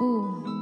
Ooh.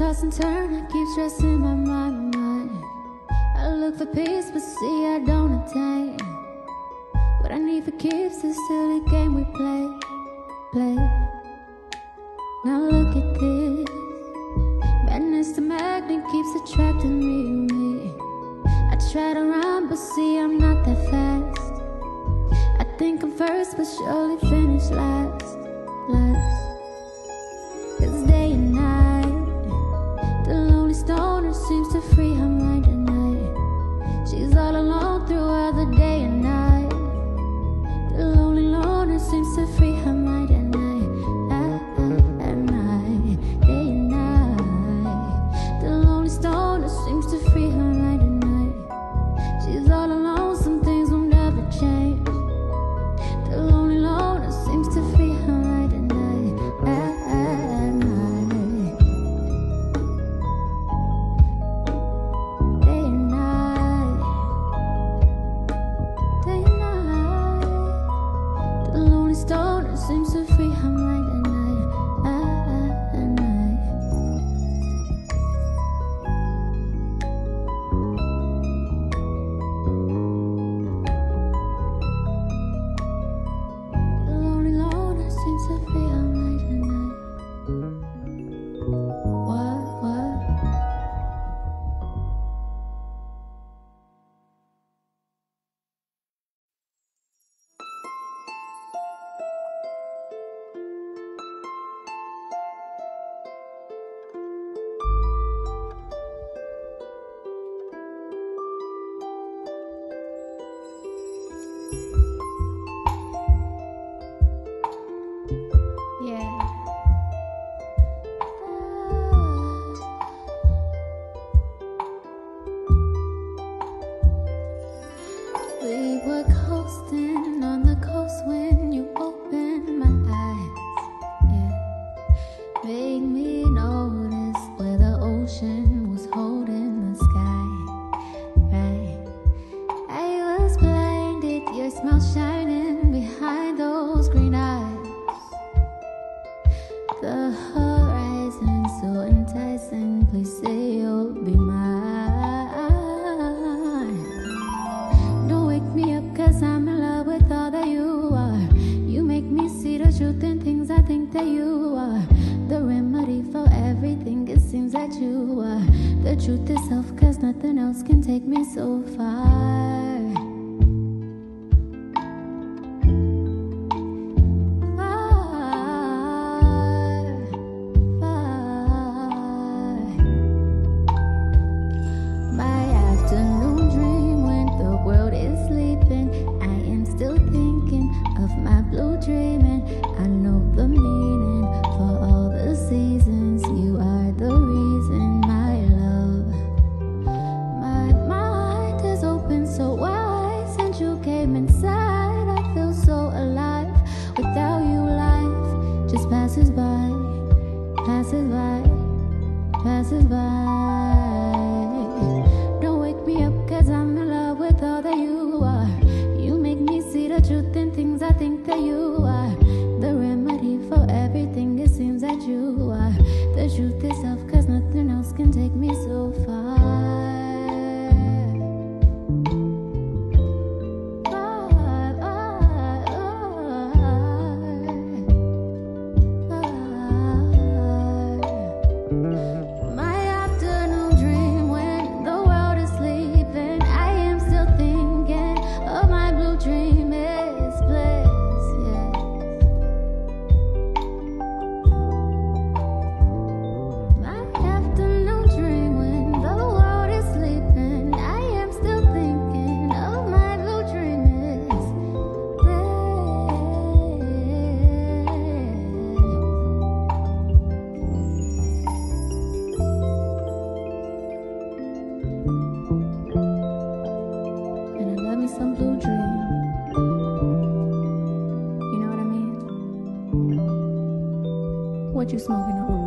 toss and turn, I keep stressing my mind, mind. I look for peace, but see I don't attain. What I need for keeps this silly game we play, play. Now look at this, madness the magnet keeps attracting me, me. I try to run, but see I'm not that fast. I think I'm first, but surely finish last. stone, it seems so free. I'm like, on the coast when you my eyes. Yeah, me notice where the ocean was holding the sky. Right, I was blinded, your smile shining behind those green eyes. The horizon so enticing, please truth some blue dream. You know what I mean? What you smoking on?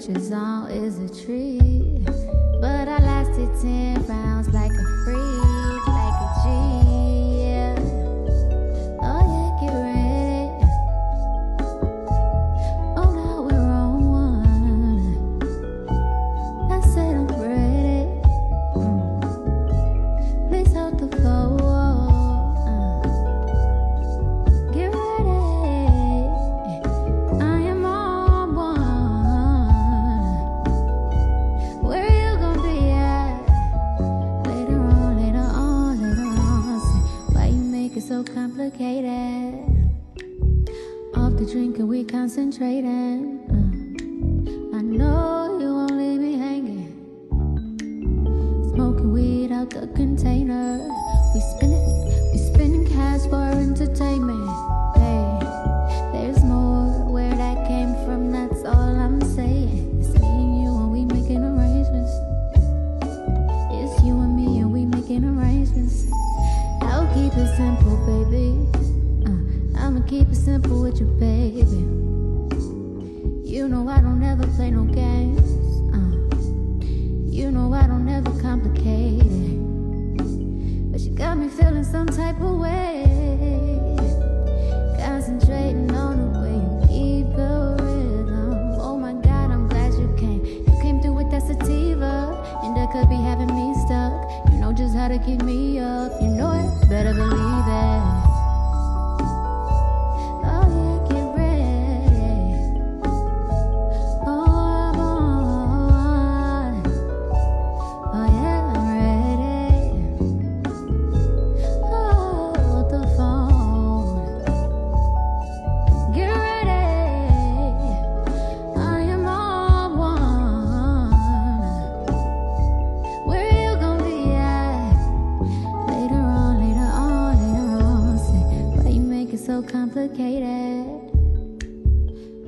Drug a bitch is on is a tree. The drinking, we concentrating. Uh, I know you won't leave me hanging. Smoking weed out the container. We spin it, we spinning cash for entertainment. Hey, there's more where that came from. That's all I'm saying. It's me and you, and we making arrangements. It's you and me, and we making arrangements. I'll keep it simple, keep it simple with you, baby. You know I don't ever play no games. Uh, you know I don't ever complicate it. But you got me feeling some type of way. Concentrating on the way you keep your rhythm. Oh my god, I'm glad you came. You came through with that sativa. And that could be having me stuck. You know just how to keep me up. You know it, better believe it. So?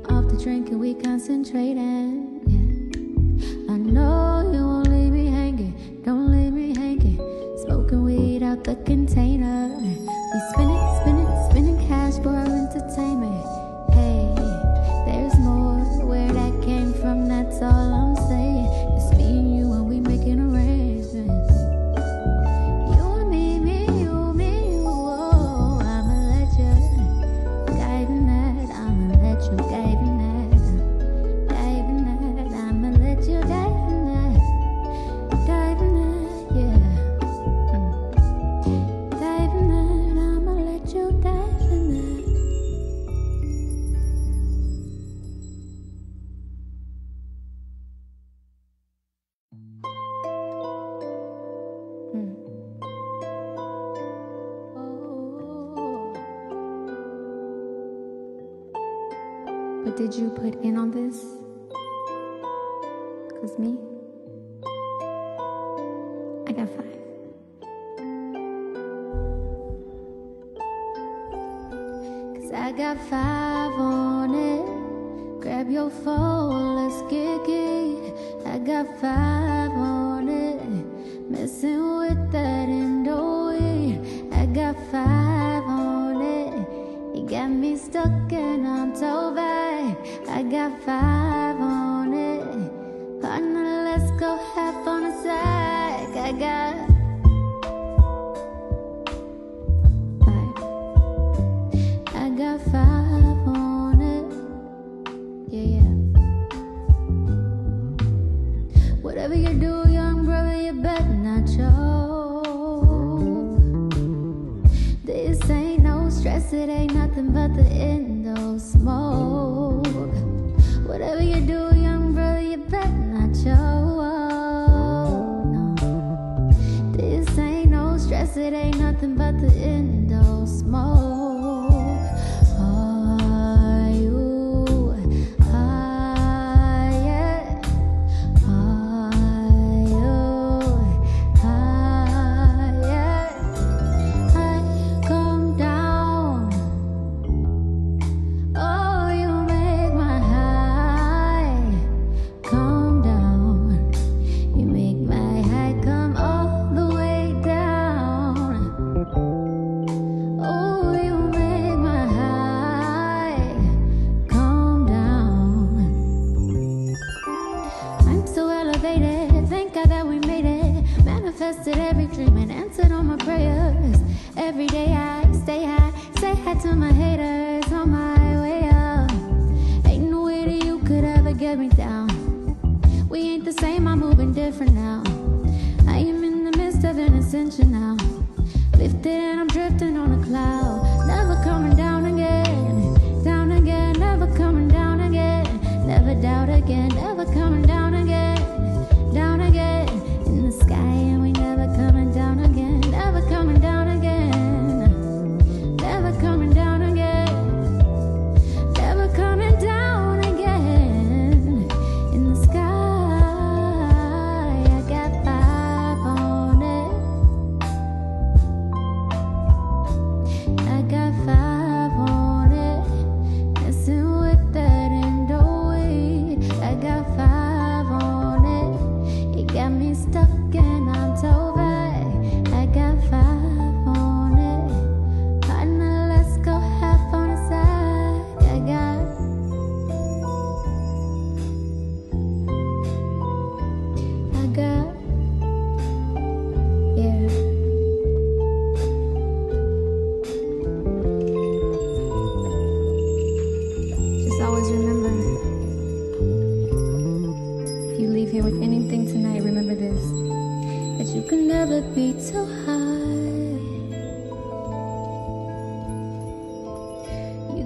Off the drinking, we concentrating. Yeah. I know you won't leave me hanging. Don't leave me hanging. Smoking weed out the container. Did you put in on this? Cause me, I got five. Cause I got five on it. Grab your phone, let's get it. I got five on it. Messing with that got me stuck and I'm so back. I got five on it. Partner, let's go half on a sack. I got in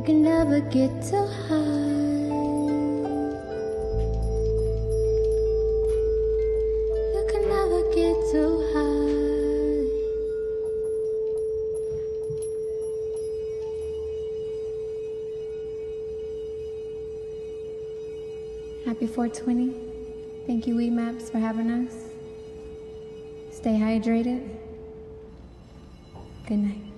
can never get too high. You can never get too high. Happy 420. Thank you, Weedmaps, for having us. Stay hydrated. Good night.